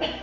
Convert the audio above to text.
Yeah.